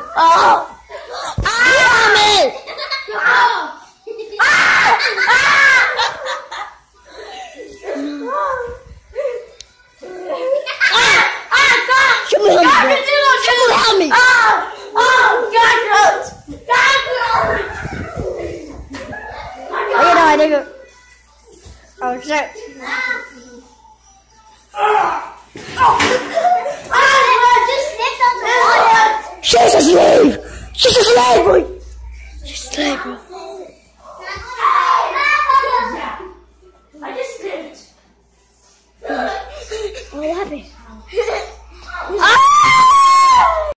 Oh, oh. Ah. Ah. Ah. Ah. Someone help me. Someone help me. Ah. Oh, cockroach. Cockroach. I know, I know. Oh, shit. Ah, She's a slave. She's a slave, boy. She's a slave, bro. I just slipped. Oh, what happened? Ah!